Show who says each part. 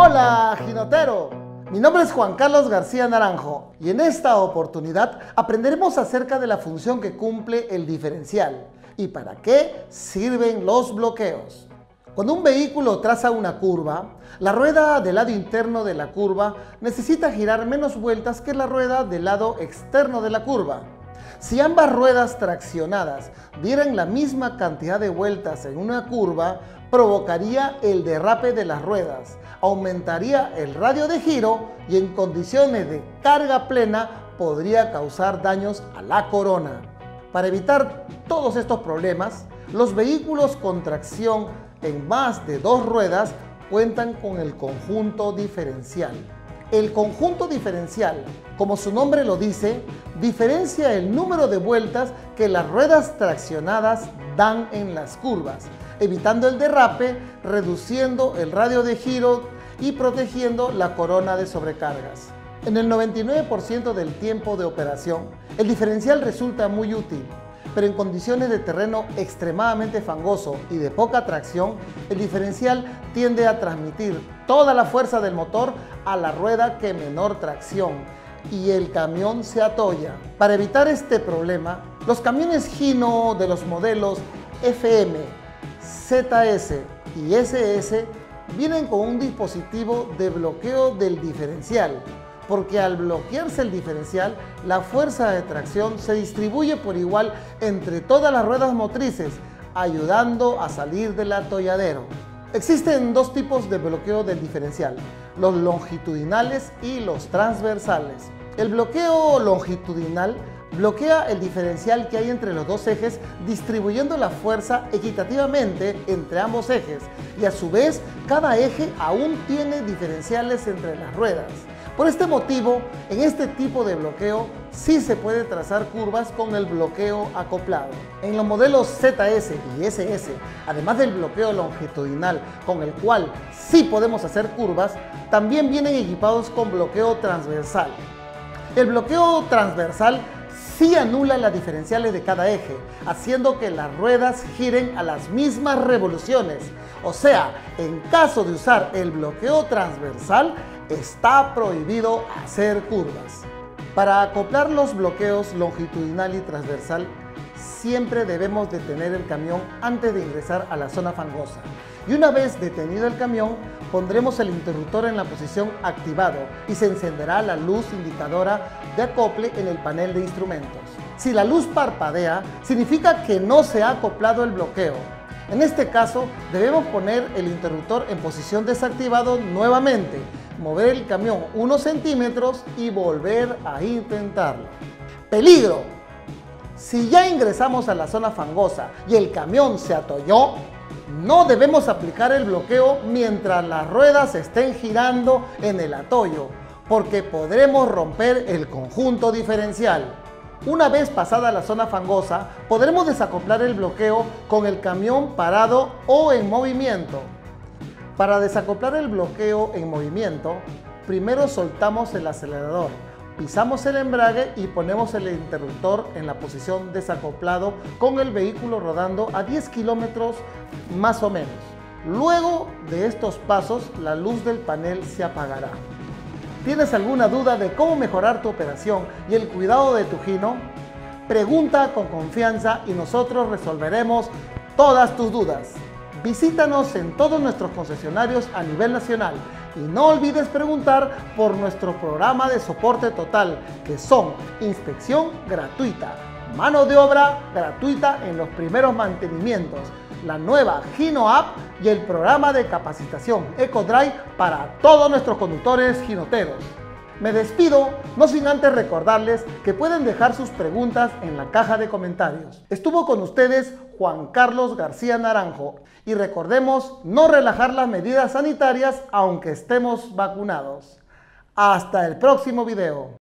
Speaker 1: Hola, jinotero. Mi nombre es Juan Carlos García Naranjo y en esta oportunidad aprenderemos acerca de la función que cumple el diferencial y para qué sirven los bloqueos. Cuando un vehículo traza una curva, la rueda del lado interno de la curva necesita girar menos vueltas que la rueda del lado externo de la curva. Si ambas ruedas traccionadas dieran la misma cantidad de vueltas en una curva, provocaría el derrape de las ruedas, aumentaría el radio de giro y en condiciones de carga plena podría causar daños a la corona. Para evitar todos estos problemas, los vehículos con tracción en más de dos ruedas cuentan con el conjunto diferencial. El conjunto diferencial, como su nombre lo dice, diferencia el número de vueltas que las ruedas traccionadas dan en las curvas, evitando el derrape, reduciendo el radio de giro y protegiendo la corona de sobrecargas. En el 99% del tiempo de operación, el diferencial resulta muy útil, pero en condiciones de terreno extremadamente fangoso y de poca tracción, el diferencial tiende a transmitir toda la fuerza del motor a la rueda que menor tracción y el camión se atolla. Para evitar este problema, los camiones Gino de los modelos FM, ZS y SS vienen con un dispositivo de bloqueo del diferencial porque al bloquearse el diferencial, la fuerza de tracción se distribuye por igual entre todas las ruedas motrices, ayudando a salir del atolladero. Existen dos tipos de bloqueo del diferencial, los longitudinales y los transversales. El bloqueo longitudinal bloquea el diferencial que hay entre los dos ejes distribuyendo la fuerza equitativamente entre ambos ejes y a su vez cada eje aún tiene diferenciales entre las ruedas. Por este motivo, en este tipo de bloqueo sí se puede trazar curvas con el bloqueo acoplado. En los modelos ZS y SS, además del bloqueo longitudinal con el cual sí podemos hacer curvas, también vienen equipados con bloqueo transversal. El bloqueo transversal sí anula las diferenciales de cada eje, haciendo que las ruedas giren a las mismas revoluciones. O sea, en caso de usar el bloqueo transversal, está prohibido hacer curvas. Para acoplar los bloqueos longitudinal y transversal, siempre debemos detener el camión antes de ingresar a la zona fangosa. Y una vez detenido el camión, pondremos el interruptor en la posición activado y se encenderá la luz indicadora de acople en el panel de instrumentos. Si la luz parpadea, significa que no se ha acoplado el bloqueo. En este caso, debemos poner el interruptor en posición desactivado nuevamente mover el camión unos centímetros y volver a intentarlo. Peligro. Si ya ingresamos a la zona fangosa y el camión se atolló, no debemos aplicar el bloqueo mientras las ruedas estén girando en el atollo, porque podremos romper el conjunto diferencial. Una vez pasada la zona fangosa, podremos desacoplar el bloqueo con el camión parado o en movimiento. Para desacoplar el bloqueo en movimiento, primero soltamos el acelerador, pisamos el embrague y ponemos el interruptor en la posición desacoplado con el vehículo rodando a 10 kilómetros más o menos. Luego de estos pasos, la luz del panel se apagará. ¿Tienes alguna duda de cómo mejorar tu operación y el cuidado de tu gino? Pregunta con confianza y nosotros resolveremos todas tus dudas. Visítanos en todos nuestros concesionarios a nivel nacional y no olvides preguntar por nuestro programa de soporte total, que son inspección gratuita, mano de obra gratuita en los primeros mantenimientos, la nueva Gino App y el programa de capacitación EcoDrive para todos nuestros conductores ginoteros. Me despido, no sin antes recordarles que pueden dejar sus preguntas en la caja de comentarios. Estuvo con ustedes Juan Carlos García Naranjo y recordemos no relajar las medidas sanitarias aunque estemos vacunados. Hasta el próximo video.